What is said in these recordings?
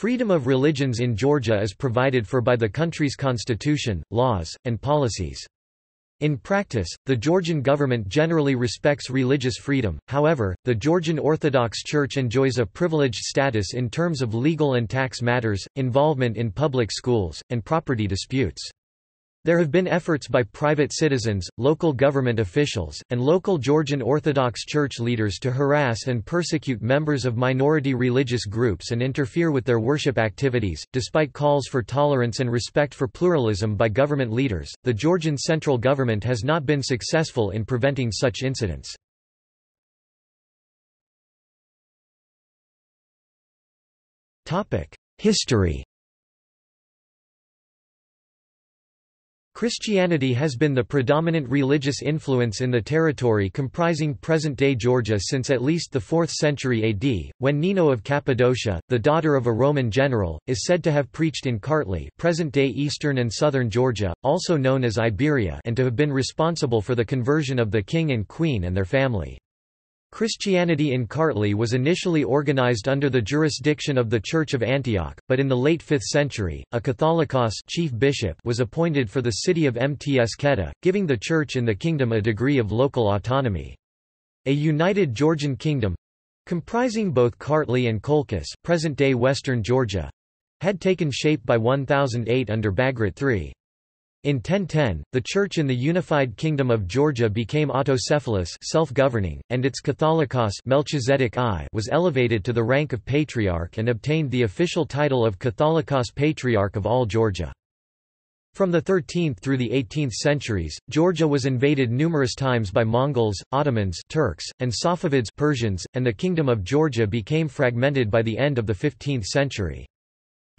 Freedom of religions in Georgia is provided for by the country's constitution, laws, and policies. In practice, the Georgian government generally respects religious freedom, however, the Georgian Orthodox Church enjoys a privileged status in terms of legal and tax matters, involvement in public schools, and property disputes. There have been efforts by private citizens, local government officials, and local Georgian Orthodox Church leaders to harass and persecute members of minority religious groups and interfere with their worship activities. Despite calls for tolerance and respect for pluralism by government leaders, the Georgian central government has not been successful in preventing such incidents. History Christianity has been the predominant religious influence in the territory comprising present-day Georgia since at least the 4th century AD, when Nino of Cappadocia, the daughter of a Roman general, is said to have preached in Kartli present-day eastern and southern Georgia, also known as Iberia and to have been responsible for the conversion of the king and queen and their family. Christianity in Kartli was initially organized under the jurisdiction of the Church of Antioch, but in the late 5th century, a Catholicos chief bishop was appointed for the city of Mtskheta, giving the church in the kingdom a degree of local autonomy. A united Georgian kingdom—comprising both Kartli and Colchis present-day western Georgia—had taken shape by 1008 under Bagrat III. In 1010, the Church in the unified Kingdom of Georgia became autocephalous self-governing, and its Catholicos Melchizedek I was elevated to the rank of Patriarch and obtained the official title of Catholicos Patriarch of all Georgia. From the 13th through the 18th centuries, Georgia was invaded numerous times by Mongols, Ottomans Turks, and Safavids Persians, and the Kingdom of Georgia became fragmented by the end of the 15th century.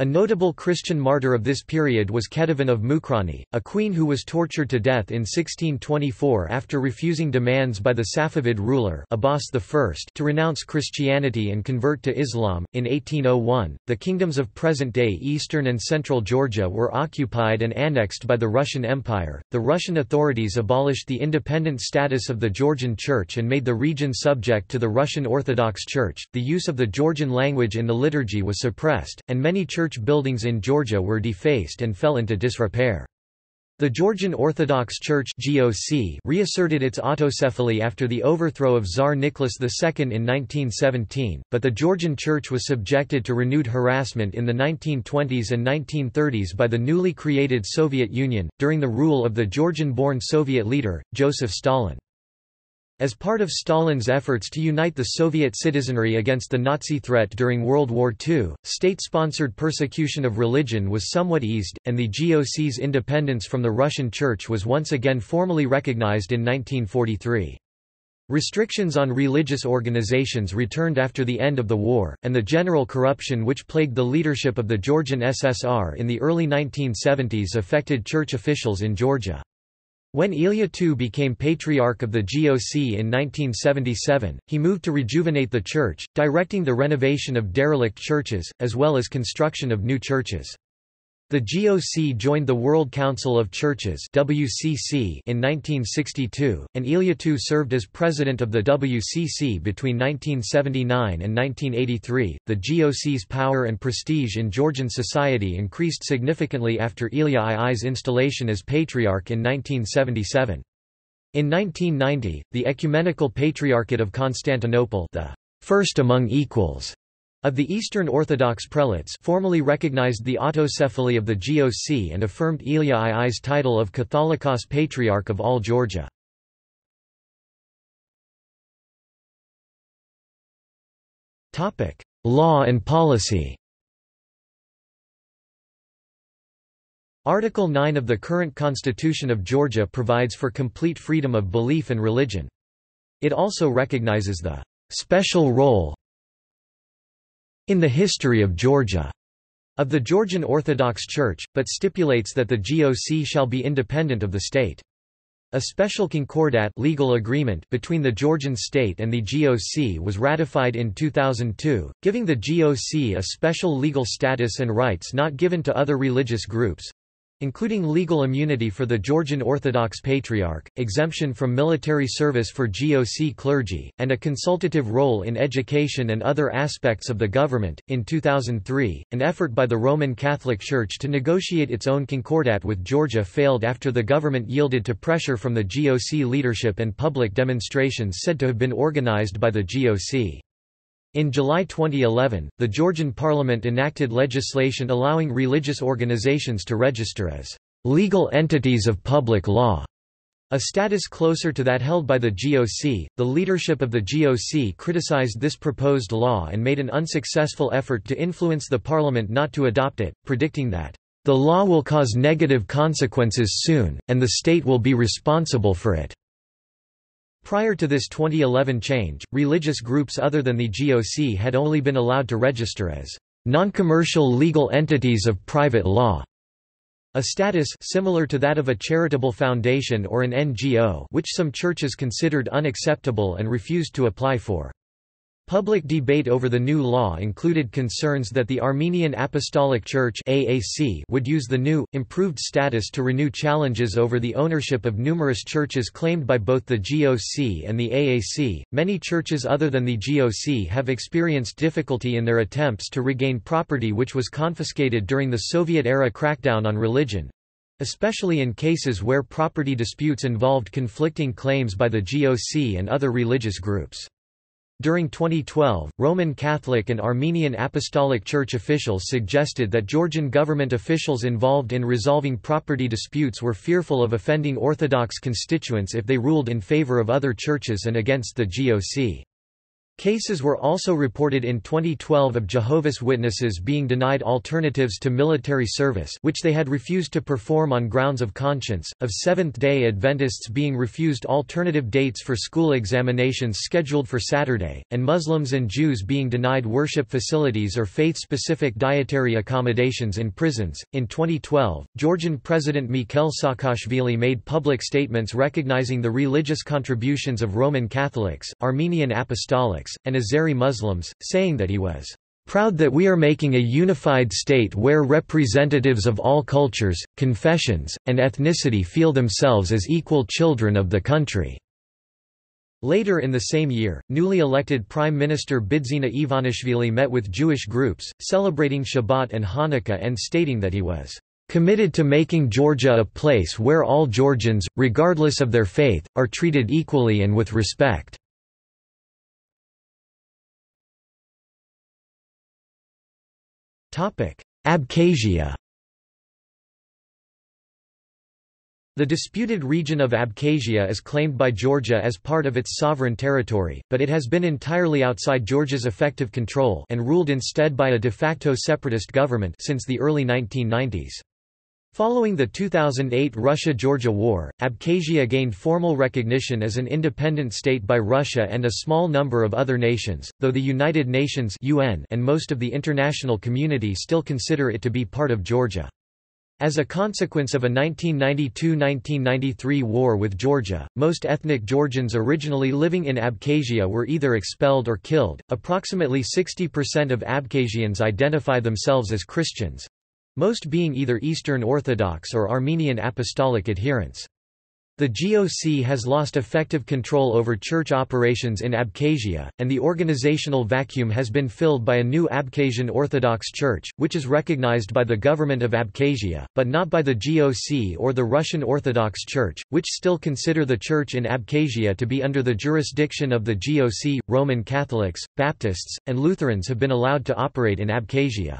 A notable Christian martyr of this period was Ketevan of Mukrani, a queen who was tortured to death in 1624 after refusing demands by the Safavid ruler Abbas I to renounce Christianity and convert to Islam. In 1801, the kingdoms of present-day eastern and central Georgia were occupied and annexed by the Russian Empire. The Russian authorities abolished the independent status of the Georgian Church and made the region subject to the Russian Orthodox Church. The use of the Georgian language in the liturgy was suppressed, and many church church buildings in Georgia were defaced and fell into disrepair. The Georgian Orthodox Church (GOC) reasserted its autocephaly after the overthrow of Tsar Nicholas II in 1917, but the Georgian Church was subjected to renewed harassment in the 1920s and 1930s by the newly created Soviet Union, during the rule of the Georgian-born Soviet leader, Joseph Stalin. As part of Stalin's efforts to unite the Soviet citizenry against the Nazi threat during World War II, state-sponsored persecution of religion was somewhat eased, and the GOC's independence from the Russian Church was once again formally recognized in 1943. Restrictions on religious organizations returned after the end of the war, and the general corruption which plagued the leadership of the Georgian SSR in the early 1970s affected church officials in Georgia. When Ilya II became Patriarch of the GOC in 1977, he moved to rejuvenate the church, directing the renovation of derelict churches, as well as construction of new churches. The GOC joined the World Council of Churches WCC in 1962, and II served as president of the WCC between 1979 and 1983. The GOC's power and prestige in Georgian society increased significantly after Ilya II's installation as patriarch in 1977. In 1990, the Ecumenical Patriarchate of Constantinople, the first among equals, of the Eastern Orthodox prelates formally recognized the autocephaly of the GOC and affirmed Ilya II's title of Catholicos Patriarch of all Georgia. Law and policy Article 9 of the current Constitution of Georgia provides for complete freedom of belief and religion. It also recognizes the special role in the history of Georgia of the Georgian Orthodox Church, but stipulates that the GOC shall be independent of the state. A special concordat legal agreement between the Georgian state and the GOC was ratified in 2002, giving the GOC a special legal status and rights not given to other religious groups. Including legal immunity for the Georgian Orthodox Patriarch, exemption from military service for GOC clergy, and a consultative role in education and other aspects of the government. In 2003, an effort by the Roman Catholic Church to negotiate its own concordat with Georgia failed after the government yielded to pressure from the GOC leadership and public demonstrations said to have been organized by the GOC. In July 2011, the Georgian parliament enacted legislation allowing religious organizations to register as legal entities of public law, a status closer to that held by the GOC. The leadership of the GOC criticized this proposed law and made an unsuccessful effort to influence the parliament not to adopt it, predicting that the law will cause negative consequences soon, and the state will be responsible for it. Prior to this 2011 change, religious groups other than the GOC had only been allowed to register as non-commercial legal entities of private law, a status similar to that of a charitable foundation or an NGO which some churches considered unacceptable and refused to apply for. Public debate over the new law included concerns that the Armenian Apostolic Church AAC would use the new, improved status to renew challenges over the ownership of numerous churches claimed by both the GOC and the AAC. Many churches other than the GOC have experienced difficulty in their attempts to regain property which was confiscated during the Soviet-era crackdown on religion especially in cases where property disputes involved conflicting claims by the GOC and other religious groups. During 2012, Roman Catholic and Armenian Apostolic Church officials suggested that Georgian government officials involved in resolving property disputes were fearful of offending Orthodox constituents if they ruled in favor of other churches and against the GOC. Cases were also reported in 2012 of Jehovah's Witnesses being denied alternatives to military service which they had refused to perform on grounds of conscience, of Seventh-day Adventists being refused alternative dates for school examinations scheduled for Saturday, and Muslims and Jews being denied worship facilities or faith-specific dietary accommodations in prisons. In 2012, Georgian President Mikhail Saakashvili made public statements recognizing the religious contributions of Roman Catholics, Armenian Apostolics, and Azeri Muslims, saying that he was proud that we are making a unified state where representatives of all cultures, confessions, and ethnicity feel themselves as equal children of the country." Later in the same year, newly elected Prime Minister Bidzina Ivanishvili met with Jewish groups, celebrating Shabbat and Hanukkah and stating that he was "...committed to making Georgia a place where all Georgians, regardless of their faith, are treated equally and with respect." Abkhazia The disputed region of Abkhazia is claimed by Georgia as part of its sovereign territory, but it has been entirely outside Georgia's effective control and ruled instead by a de facto separatist government since the early 1990s. Following the 2008 Russia–Georgia War, Abkhazia gained formal recognition as an independent state by Russia and a small number of other nations, though the United Nations UN and most of the international community still consider it to be part of Georgia. As a consequence of a 1992–1993 war with Georgia, most ethnic Georgians originally living in Abkhazia were either expelled or killed. Approximately 60% of Abkhazians identify themselves as Christians, most being either Eastern Orthodox or Armenian Apostolic adherents. The GOC has lost effective control over church operations in Abkhazia, and the organizational vacuum has been filled by a new Abkhazian Orthodox Church, which is recognized by the government of Abkhazia, but not by the GOC or the Russian Orthodox Church, which still consider the church in Abkhazia to be under the jurisdiction of the GOC. Roman Catholics, Baptists, and Lutherans have been allowed to operate in Abkhazia.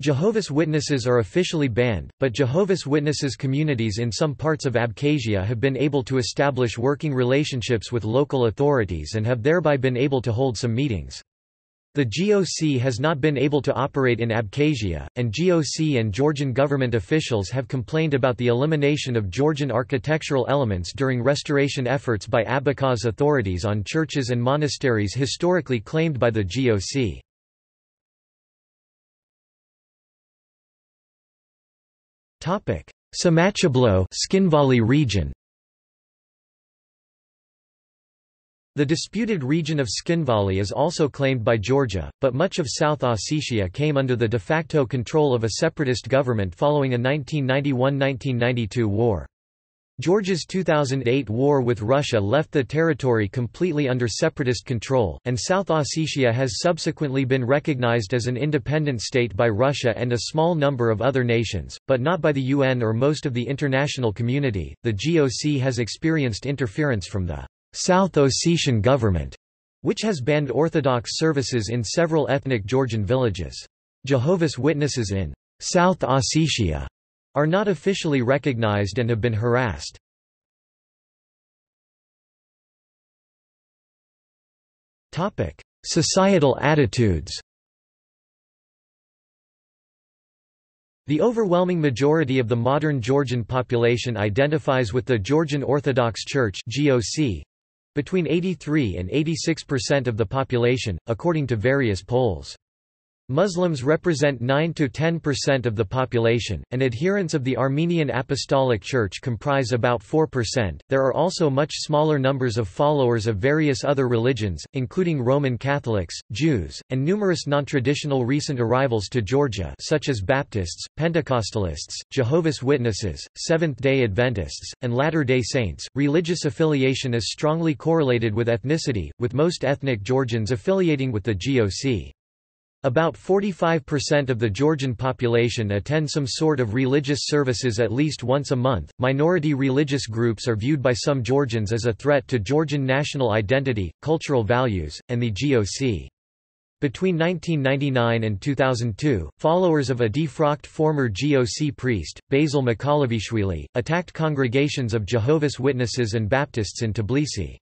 Jehovah's Witnesses are officially banned, but Jehovah's Witnesses communities in some parts of Abkhazia have been able to establish working relationships with local authorities and have thereby been able to hold some meetings. The GOC has not been able to operate in Abkhazia, and GOC and Georgian government officials have complained about the elimination of Georgian architectural elements during restoration efforts by Abkhaz authorities on churches and monasteries historically claimed by the GOC. Samatchablo Tskhinvali region The disputed region of Tskhinvali is also claimed by Georgia, but much of South Ossetia came under the de facto control of a separatist government following a 1991–1992 war. Georgia's 2008 war with Russia left the territory completely under separatist control, and South Ossetia has subsequently been recognized as an independent state by Russia and a small number of other nations, but not by the UN or most of the international community. The GOC has experienced interference from the South Ossetian government, which has banned Orthodox services in several ethnic Georgian villages. Jehovah's Witnesses in South Ossetia are not officially recognized and have been harassed. Societal attitudes The overwhelming majority of the modern Georgian population identifies with the Georgian Orthodox Church (GOC), between 83 and 86% of the population, according to various polls. Muslims represent 9–10% of the population, and adherents of the Armenian Apostolic Church comprise about 4%. There are also much smaller numbers of followers of various other religions, including Roman Catholics, Jews, and numerous non-traditional recent arrivals to Georgia such as Baptists, Pentecostalists, Jehovah's Witnesses, Seventh-day Adventists, and Latter-day Saints. Religious affiliation is strongly correlated with ethnicity, with most ethnic Georgians affiliating with the GOC. About 45% of the Georgian population attend some sort of religious services at least once a month. Minority religious groups are viewed by some Georgians as a threat to Georgian national identity, cultural values, and the GOC. Between 1999 and 2002, followers of a defrocked former GOC priest, Basil Mkalavishvili, attacked congregations of Jehovah's Witnesses and Baptists in Tbilisi.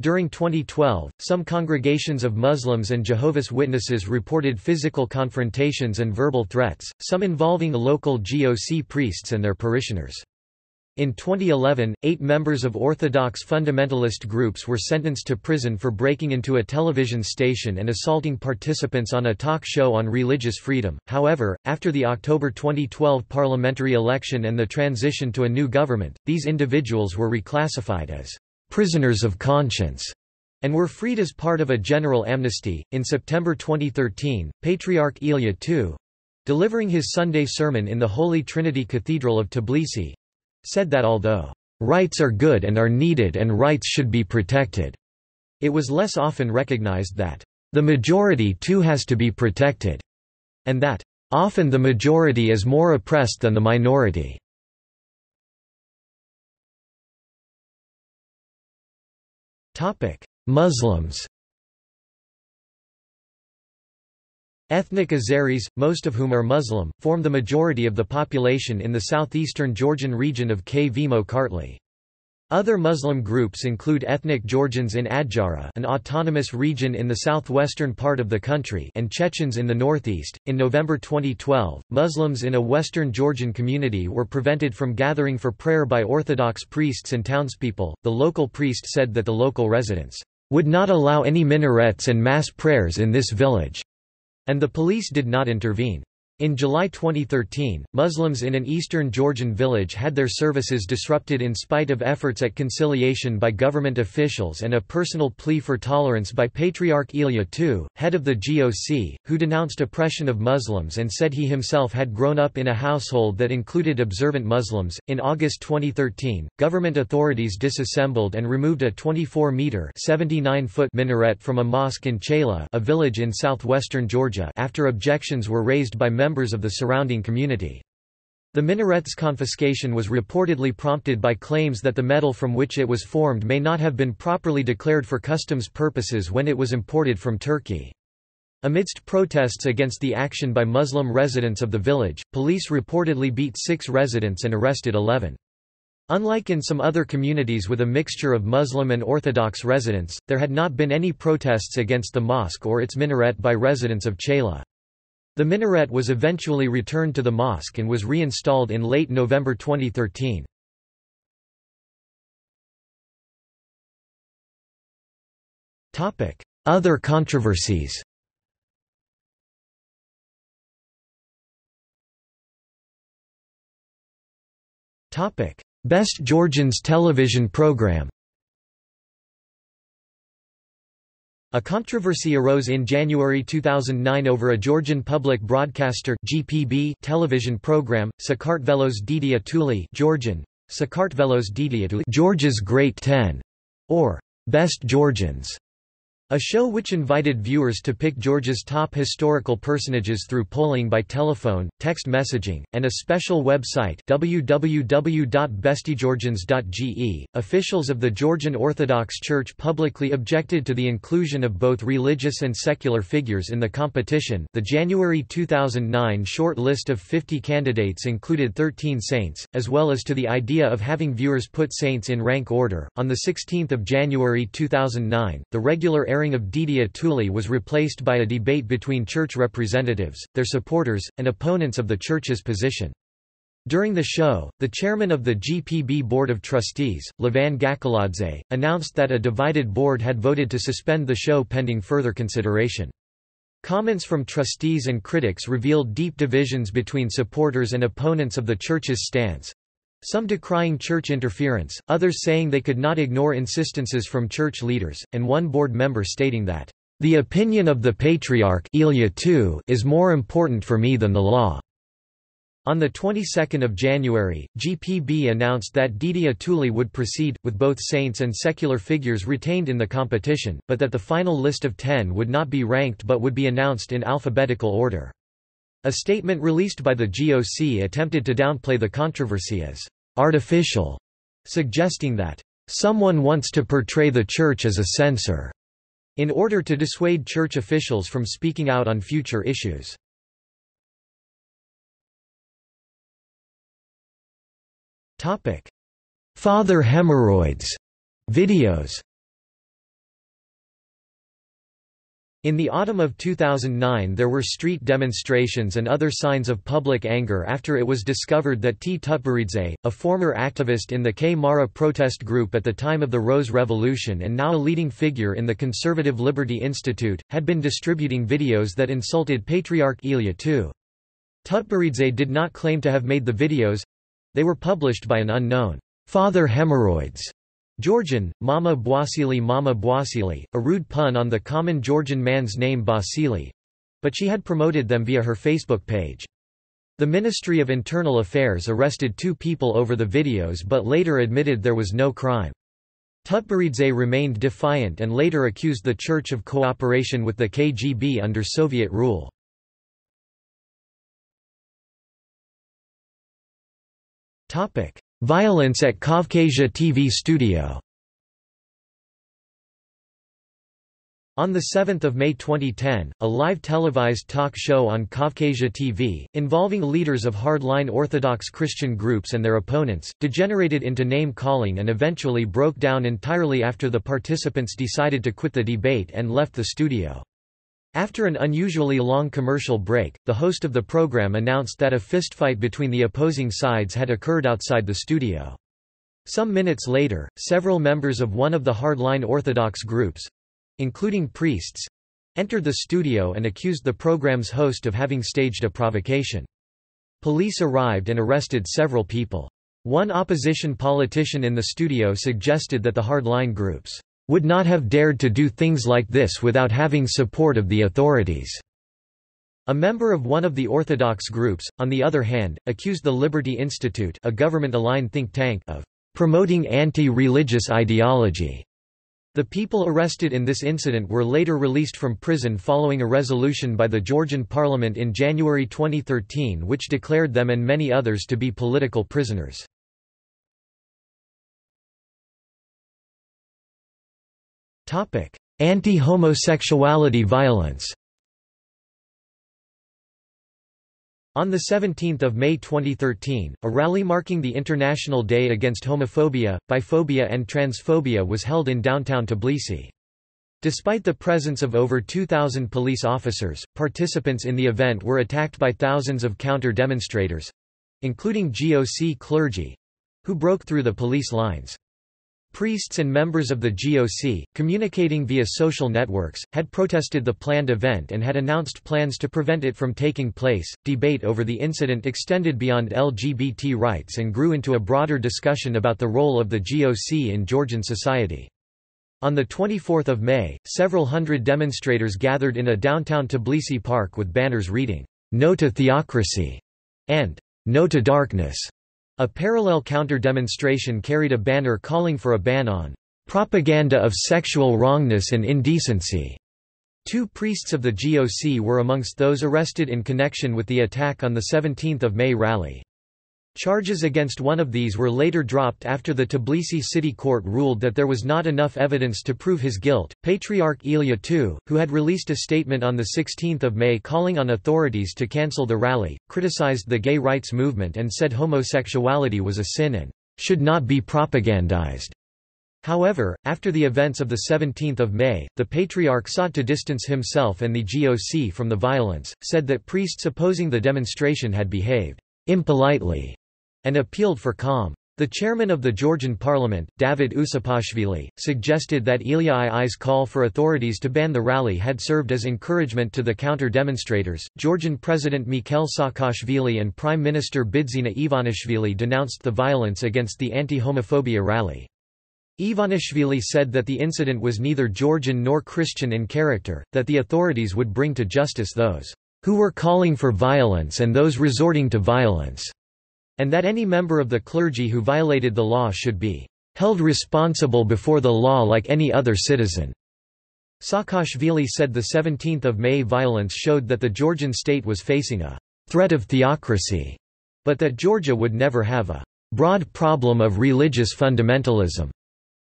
During 2012, some congregations of Muslims and Jehovah's Witnesses reported physical confrontations and verbal threats, some involving local GOC priests and their parishioners. In 2011, eight members of Orthodox fundamentalist groups were sentenced to prison for breaking into a television station and assaulting participants on a talk show on religious freedom. However, after the October 2012 parliamentary election and the transition to a new government, these individuals were reclassified as prisoners of conscience, and were freed as part of a general amnesty. In September 2013, Patriarch Ilya II delivering his Sunday sermon in the Holy Trinity Cathedral of Tbilisi said that although rights are good and are needed and rights should be protected, it was less often recognized that the majority too has to be protected, and that often the majority is more oppressed than the minority. Muslims Ethnic Azeris, most of whom are Muslim, form the majority of the population in the southeastern Georgian region of Kvemo-Kartli. Other Muslim groups include ethnic Georgians in Adjara, an autonomous region in the southwestern part of the country, and Chechens in the northeast. In November 2012, Muslims in a western Georgian community were prevented from gathering for prayer by Orthodox priests and townspeople. The local priest said that the local residents would not allow any minarets and mass prayers in this village, and the police did not intervene. In July 2013, Muslims in an eastern Georgian village had their services disrupted in spite of efforts at conciliation by government officials and a personal plea for tolerance by Patriarch Ilya II, head of the GOC, who denounced oppression of Muslims and said he himself had grown up in a household that included observant Muslims. In August 2013, government authorities disassembled and removed a 24 meter (79 foot) minaret from a mosque in Chela, a village in southwestern Georgia, after objections were raised by members members of the surrounding community. The minaret's confiscation was reportedly prompted by claims that the metal from which it was formed may not have been properly declared for customs purposes when it was imported from Turkey. Amidst protests against the action by Muslim residents of the village, police reportedly beat six residents and arrested 11. Unlike in some other communities with a mixture of Muslim and Orthodox residents, there had not been any protests against the mosque or its minaret by residents of Chela. The minaret was eventually returned to the mosque and was reinstalled in late November 2013. Other controversies Best Georgians television program A controversy arose in January 2009 over a Georgian public broadcaster GPB television program, Sakartvelos Didi Ateuli Georgian, Sakartvelos Didi Ateuli Georgia's Great Ten, or Best Georgians, a show which invited viewers to pick Georgia's top historical personages through polling by telephone, text messaging, and a special website www.bestygeorgians.ge. Officials of the Georgian Orthodox Church publicly objected to the inclusion of both religious and secular figures in the competition. The January 2009 short list of 50 candidates included 13 saints, as well as to the idea of having viewers put saints in rank order. On the 16th of January 2009, the regular airing of Didi Ateuli was replaced by a debate between church representatives, their supporters, and opponents of the church's position. During the show, the chairman of the GPB Board of Trustees, Levan Gakaladze, announced that a divided board had voted to suspend the show pending further consideration. Comments from trustees and critics revealed deep divisions between supporters and opponents of the church's stance, some decrying church interference, others saying they could not ignore insistences from church leaders, and one board member stating that, "...the opinion of the Patriarch is more important for me than the law." On the 22nd of January, GPB announced that Didi Ateuli would proceed, with both saints and secular figures retained in the competition, but that the final list of ten would not be ranked but would be announced in alphabetical order. A statement released by the GOC attempted to downplay the controversy as artificial, suggesting that someone wants to portray the church as a censor, in order to dissuade church officials from speaking out on future issues. Topic: Father hemorrhoids. Videos In the autumn of 2009 there were street demonstrations and other signs of public anger after it was discovered that T. Tutberidze, a former activist in the Kmara protest group at the time of the Rose Revolution and now a leading figure in the Conservative Liberty Institute, had been distributing videos that insulted Patriarch Ilya II. Tutberidze did not claim to have made the videos—they were published by an unknown Father Hemorrhoids Georgian, Mama Buasili Mama Buasili, a rude pun on the common Georgian man's name Basili. But she had promoted them via her Facebook page. The Ministry of Internal Affairs arrested two people over the videos but later admitted there was no crime. Tutberidze remained defiant and later accused the Church of cooperation with the KGB under Soviet rule. Violence at Kavkasia TV studio On 7 May 2010, a live televised talk show on Kavkasia TV, involving leaders of hardline Orthodox Christian groups and their opponents, degenerated into name-calling and eventually broke down entirely after the participants decided to quit the debate and left the studio. After an unusually long commercial break, the host of the program announced that a fistfight between the opposing sides had occurred outside the studio. Some minutes later, several members of one of the hardline Orthodox groups—including priests—entered the studio and accused the program's host of having staged a provocation. Police arrived and arrested several people. One opposition politician in the studio suggested that the hardline groups would not have dared to do things like this without having support of the authorities. A member of one of the Orthodox groups, on the other hand, accused the Liberty Institute a government-aligned think tank of promoting anti-religious ideology. The people arrested in this incident were later released from prison following a resolution by the Georgian parliament in January 2013 which declared them and many others to be political prisoners. Anti-homosexuality violence On 17 May 2013, a rally marking the International Day Against Homophobia, Biphobia and Transphobia was held in downtown Tbilisi. Despite the presence of over 2,000 police officers, participants in the event were attacked by thousands of counter-demonstrators—including GOC clergy—who broke through the police lines. Priests and members of the GOC, communicating via social networks, had protested the planned event and had announced plans to prevent it from taking place. Debate over the incident extended beyond LGBT rights and grew into a broader discussion about the role of the GOC in Georgian society. On 24 May, several hundred demonstrators gathered in a downtown Tbilisi park with banners reading, No to Theocracy and No to Darkness. A parallel counter-demonstration carried a banner calling for a ban on propaganda of sexual wrongness and indecency. Two priests of the GOC were amongst those arrested in connection with the attack on the 17 May rally. Charges against one of these were later dropped after the Tbilisi city court ruled that there was not enough evidence to prove his guilt. Patriarch Ilya II, who had released a statement on 16 May calling on authorities to cancel the rally, criticized the gay rights movement and said homosexuality was a sin and should not be propagandized. However, after the events of 17 May, the Patriarch sought to distance himself and the GOC from the violence, said that priests opposing the demonstration had behaved impolitely and appealed for calm. The chairman of the Georgian parliament, David Usupashvili, suggested that Ilya II's call for authorities to ban the rally had served as encouragement to the counter-demonstrators. Georgian President Mikhail Saakashvili and Prime Minister Bidzina Ivanishvili denounced the violence against the anti-homophobia rally. Ivanishvili said that the incident was neither Georgian nor Christian in character, that the authorities would bring to justice those who were calling for violence and those resorting to violence and that any member of the clergy who violated the law should be held responsible before the law like any other citizen. Saakashvili said the 17th of May violence showed that the Georgian state was facing a threat of theocracy, but that Georgia would never have a broad problem of religious fundamentalism,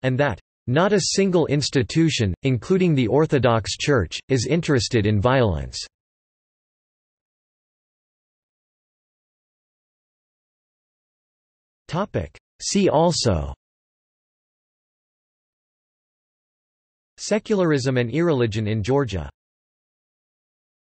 and that not a single institution, including the Orthodox Church, is interested in violence. See also. Secularism and irreligion in Georgia